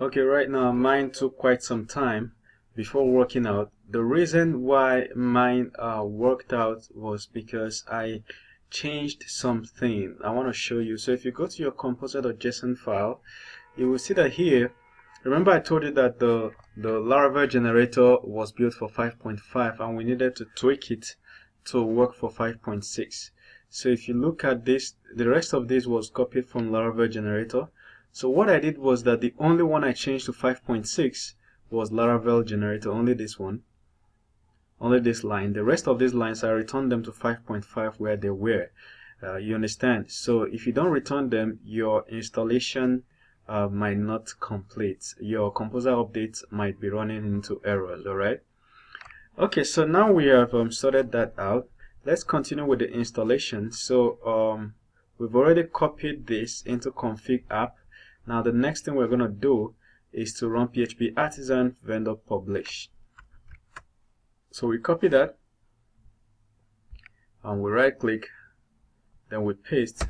Okay, right now mine took quite some time before working out. The reason why mine uh, worked out was because I changed something. I want to show you. So if you go to your composer.json file, you will see that here, remember I told you that the, the Laravel generator was built for 5.5 and we needed to tweak it to work for 5.6. So if you look at this, the rest of this was copied from Laravel generator so what I did was that the only one I changed to 5.6 was Laravel generator, only this one, only this line. The rest of these lines, I returned them to 5.5 where they were. Uh, you understand? So if you don't return them, your installation uh, might not complete. Your composer updates might be running into errors, alright? Okay, so now we have um, sorted that out. Let's continue with the installation. So um, we've already copied this into config app now the next thing we're going to do is to run php artisan vendor publish. So we copy that and we right click, then we paste,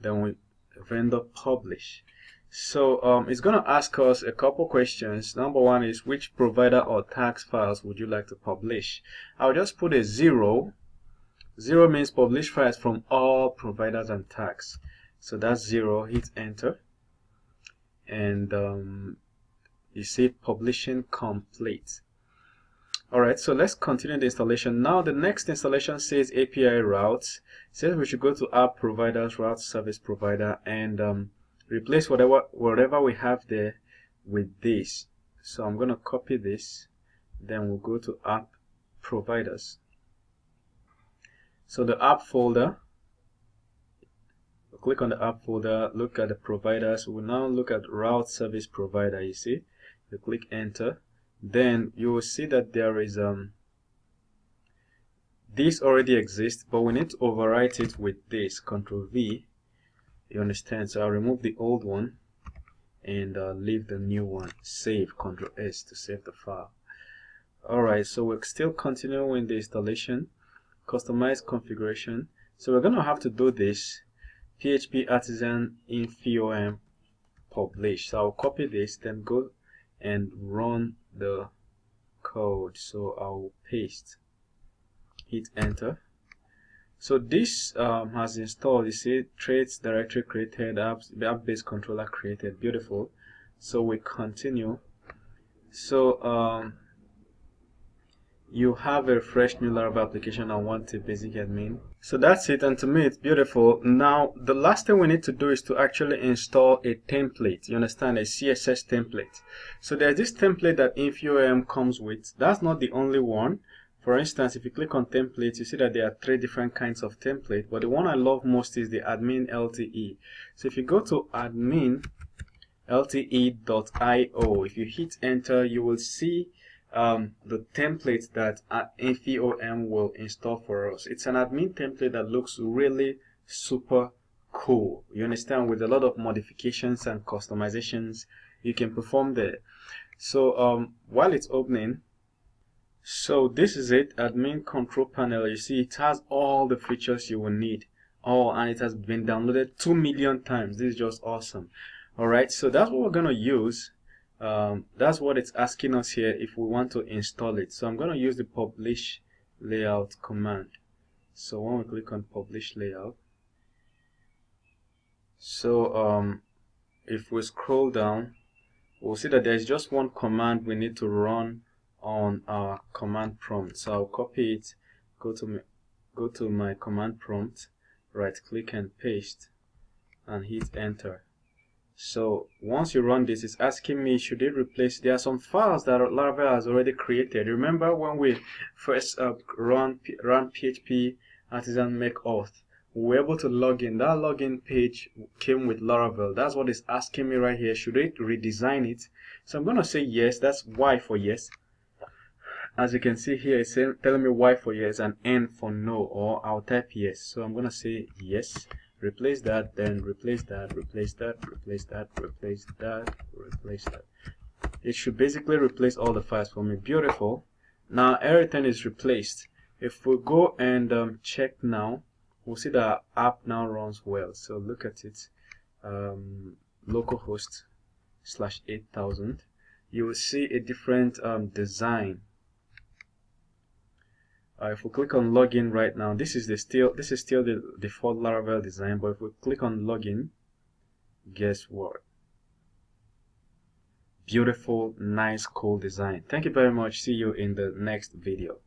then we vendor publish. So um, it's going to ask us a couple questions. Number one is which provider or tax files would you like to publish? I'll just put a zero. Zero means publish files from all providers and tags. So that's zero. Hit enter and um, you see publishing complete. Alright so let's continue the installation. Now the next installation says API routes. Says we should go to app providers route service provider and um, replace whatever whatever we have there with this. So I'm gonna copy this. Then we'll go to app providers. So the app folder click on the app folder, look at the providers. We'll now look at route service provider, you see. You click enter. Then you will see that there is um this already exists, but we need to overwrite it with this, Control V. You understand? So I'll remove the old one and uh, leave the new one. Save, Control S to save the file. Alright, so we're still continuing the installation. Customize configuration. So we're to have to do this php artisan in infyom publish so i'll copy this then go and run the code. So i'll paste. Hit enter. So this um, has installed. You see traits directory created apps the app based controller created. Beautiful. So we continue. So um, you have a fresh new Laravel application and want a basic admin. So that's it and to me it's beautiful. Now the last thing we need to do is to actually install a template. You understand a CSS template. So there's this template that InfyOm comes with. That's not the only one. For instance, if you click on templates, you see that there are three different kinds of template. But the one I love most is the admin LTE. So if you go to admin lte.io, if you hit enter, you will see um, the template that InfyOm will install for us. It's an admin template that looks really super cool. You understand? With a lot of modifications and customizations you can perform there. So um, while it's opening, so this is it, admin control panel. You see it has all the features you will need. Oh, and it has been downloaded 2 million times. This is just awesome. Alright, so that's what we're going to use um, that's what it's asking us here if we want to install it. So I'm going to use the publish layout command. So when we click on publish layout so um, if we scroll down we'll see that there's just one command we need to run on our command prompt. So I'll copy it go to my, go to my command prompt right click and paste and hit enter so once you run this, it's asking me, should it replace, there are some files that Laravel has already created. Remember when we first uh, run, run PHP artisan make auth, we were able to log in. That login page came with Laravel. That's what it's asking me right here. Should it redesign it? So I'm going to say yes. That's Y for yes. As you can see here, it's telling me Y for yes and N for no, or I'll type yes. So I'm going to say yes replace that then replace that replace that replace that replace that replace that. It should basically replace all the files for me. Beautiful. Now everything is replaced. If we go and um, check now we'll see that app now runs well. So look at it. Um, localhost slash 8000 you will see a different um, design uh, if we click on login right now this is the still this is still the default Laravel design but if we click on login guess what? Beautiful nice cool design. Thank you very much. See you in the next video